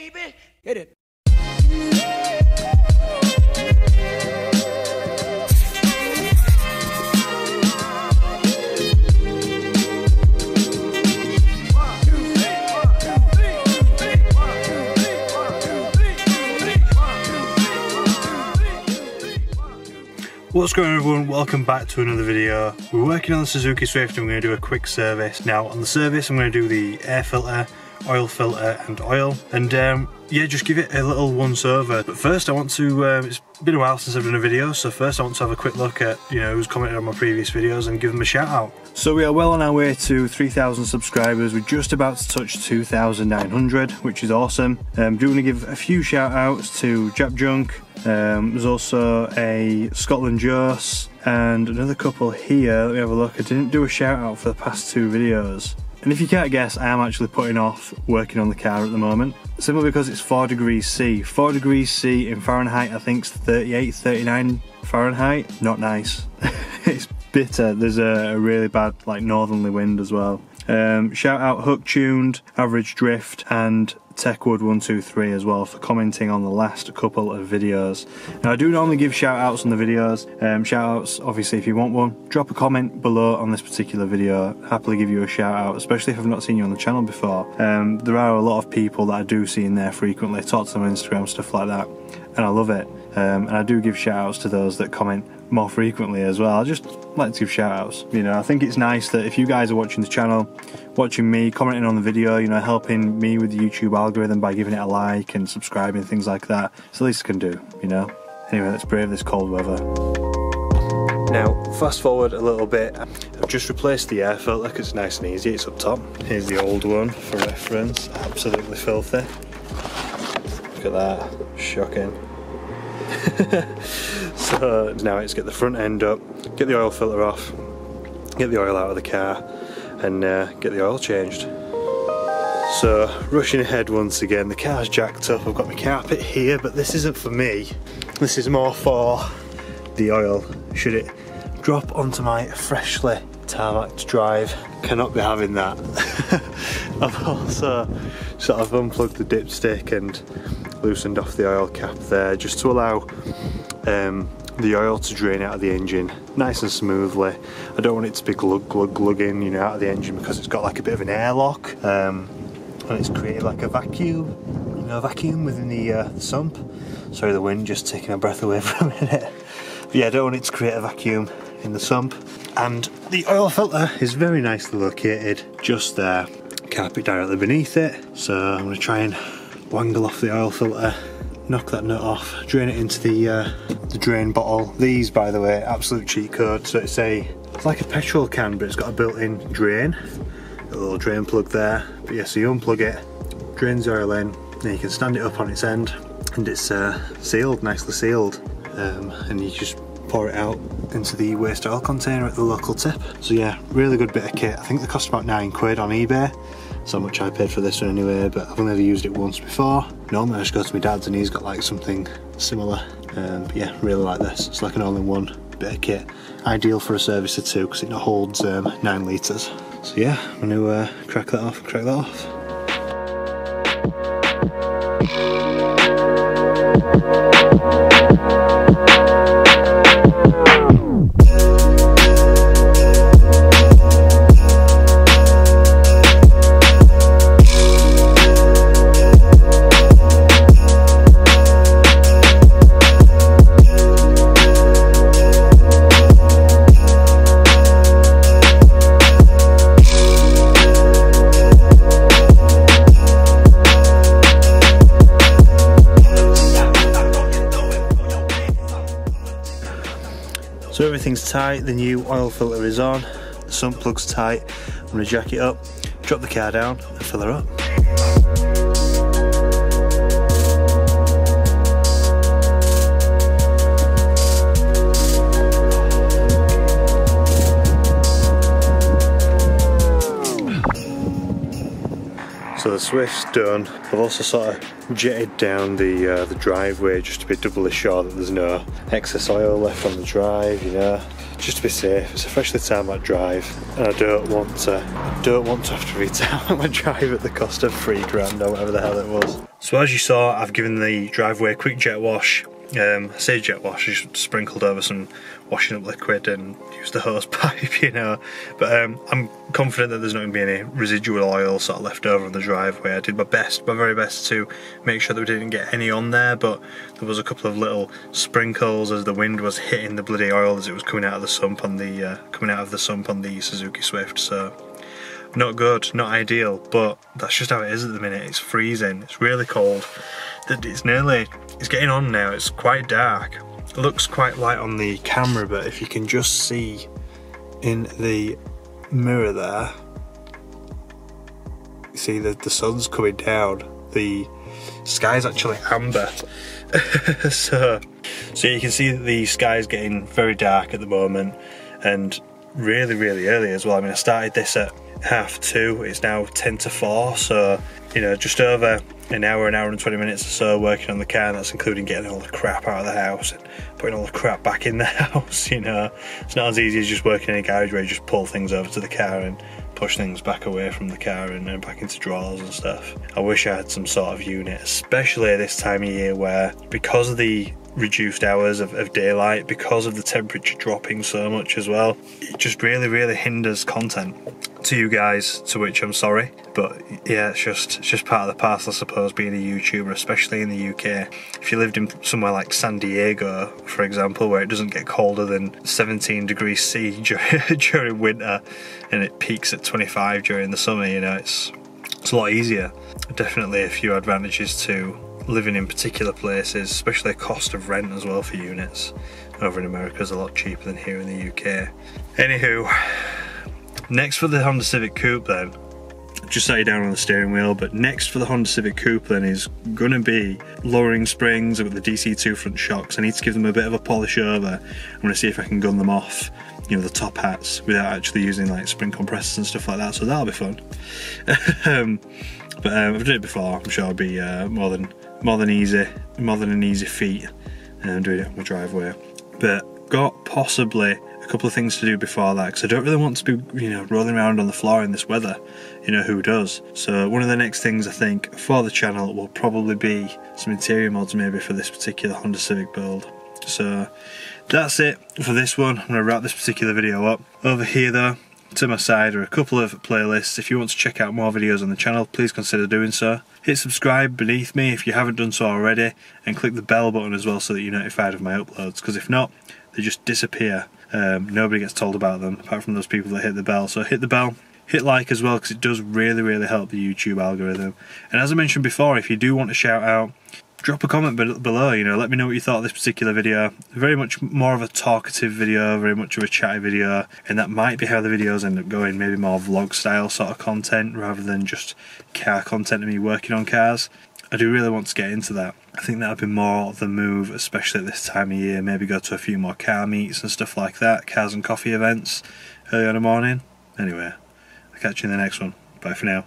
baby. Hit it. What's going on everyone, welcome back to another video. We're working on the Suzuki Swift and we're going to do a quick service. Now on the service I'm going to do the air filter, oil filter and oil and um, yeah just give it a little once over. But first I want to, um, it's been a while since I've done a video so first I want to have a quick look at you know who's commented on my previous videos and give them a shout out. So we are well on our way to 3,000 subscribers. We're just about to touch 2,900 which is awesome. Um, do want to give a few shout outs to Jap Junk, um, there's also a Scotland Joss and another couple here. Let me have a look. I didn't do a shout out for the past two videos. And if you can't guess, I am actually putting off working on the car at the moment. Simply because it's 4 degrees C. 4 degrees C in Fahrenheit, I think it's 38, 39 Fahrenheit. Not nice. it's bitter. There's a, really bad like northerly wind as well. Um, shout out Hook Tuned, Average Drift, and Techwood123 as well for commenting on the last couple of videos. Now I do normally give shout outs on the videos, um, shout outs obviously if you want one, drop a comment below on this particular video, happily give you a shout out, especially if I've not seen you on the channel before. Um, there are a lot of people that I do see in there frequently, talk to them on Instagram, stuff like that, and I love it. Um, and I do give shout outs to those that comment more frequently as well. I just like to give shout outs. You know, I think it's nice that if you guys are watching the channel, watching me, commenting on the video, you know, helping me with the YouTube algorithm by giving it a like and subscribing, things like that. It's the least I can do, you know. Anyway, let's brave this cold weather. Now, fast forward a little bit. I've just replaced the air filter because it's nice and easy. It's up top. Here's the old one for reference. Absolutely filthy. Look at that. Shocking. so now it's get the front end up, get the oil filter off, get the oil out of the car and uh, get the oil changed. So rushing ahead once again, the car's jacked up, I've got my carpet here but this isn't for me, this is more for the oil. Should it drop onto my freshly tarmac drive, cannot be having that. I've also sort of unplugged the dipstick and loosened off the oil cap there just to allow um, the oil to drain out of the engine nice and smoothly. I don't want it to be glug glug glugging you know out of the engine because it's got like a bit of an airlock um, and it's created like a vacuum you know vacuum within the, uh, sump. Sorry the wind just taking my breath away for a minute. But yeah I don't want it to create a vacuum in the sump and the oil filter is very nicely located just there carpet directly beneath it so I'm going to try and wangle off the oil filter, knock that nut off, drain it into the uh, the drain bottle. These, by the way, absolute cheat code. So it's a it's like a petrol can, but it's got a built-in drain, a little drain plug there. But yeah, so you unplug it, drains the oil in, then you can stand it up on its end, and it's uh, sealed, nicely sealed, um, and you just pour it out into the waste oil container at the local tip. So yeah, really good bit of kit. I think they cost about nine quid on eBay. So much I paid for this one anyway, but I've only ever used it once before. Normally I just go to my dad's and he's got like something similar. Um, but yeah, really like this. It's like an all-in-one bit of kit. Ideal for a service or two because it holds um, nine litres. So yeah, I'm going to uh, crack that off, and crack that off. Everything's tight, the new oil filter is on, the sump plug's tight. I'm going to jack it up, drop the car down and fill her up. Swift's done. I've also sort of jetted down the uh, the driveway just to be doubly sure that there's no excess oil left on the drive, you know, just to be safe. It's a freshly tarmac drive, and I don't want to I don't want to have to retarmac my drive at the cost of three grand or whatever the hell it was. So as you saw, I've given the driveway a quick jet wash um, I say jet wash, I just sprinkled over some washing up liquid and used the hose pipe, you know. But um, I'm confident that there's not going to be any residual oil sort of left over on the driveway. I did my best, my very best to make sure that we didn't get any on there, but there was a couple of little sprinkles as the wind was hitting the bloody oil as it was coming out of the sump on the uh, coming out of the sump on the Suzuki Swift. So not good, not ideal, but that's just how it is at the minute. It's freezing, it's really cold. It's nearly, it's getting on now, it's quite dark. It looks quite light on the camera, but if you can just see in the mirror there, you see that the sun's coming down. The sky's actually amber. so, so you can see the sky's getting very dark at the moment and really, really early as well. I mean, I started this at half two, it's now 10 to 4, so, you know, just over an hour, an hour and 20 minutes or so working on the car, and that's including getting all the crap out of the house and putting all the crap back in the house, you know. It's not as easy as just working in a garage where you just pull things over to the car and push things back away from the car and, and back into drawers and stuff. I wish I had some sort of unit, especially this time of year where because of the reduced hours of, of, daylight because of the temperature dropping so much as well. It just really, really hinders content to you guys, to which I'm sorry. But yeah, it's just it's just part of the parcel, I suppose, being a YouTuber, especially in the UK. If you lived in somewhere like San Diego, for example, where it doesn't get colder than 17 degrees C during winter, and it peaks at 25 during the summer, you know, it's it's a lot easier. Definitely a few advantages to living in particular places, especially the cost of rent as well for units over in America is a lot cheaper than here in the UK. Anywho, next for the Honda Civic Coupe then, just sat you down on the steering wheel, but next for the Honda Civic Coupe then is going to be lowering springs with the DC2 front shocks. I need to give them a bit of a polish over. I'm going to see if I can gun them off, you know, the top hats without actually using like spring compressors and stuff like that, so that'll be fun. um, but um, I've done it before, I'm sure it'll be uh, more than more than easy, more than an easy feat um, doing it on my driveway. But got possibly couple of things to do before that because I don't really want to be, you know, rolling around on the floor in this weather. You know who does. So one of the next things I think for the channel will probably be some interior mods maybe for this particular Honda Civic build. So that's it for this one. I'm going to wrap this particular video up. Over here though, to my side are a couple of playlists. If you want to check out more videos on the channel, please consider doing so. Hit subscribe beneath me if you haven't done so already, and click the bell button as well so that you're notified of my uploads, because if not, they just disappear. Um, nobody gets told about them, apart from those people that hit the bell. So hit the bell, hit like as well, because it does really, really help the YouTube algorithm. And as I mentioned before, if you do want to shout out, drop a comment below, you know, let me know what you thought of this particular video. Very much more of a talkative video, very much of a chatty video, and that might be how the videos end up going, maybe more vlog style sort of content rather than just car content of me working on cars. I do really want to get into that. I think that would be more of the move, especially at this time of year, maybe go to a few more car meets and stuff like that, cars and coffee events early on in the morning. Anyway, I'll catch you in the next one. Bye for now.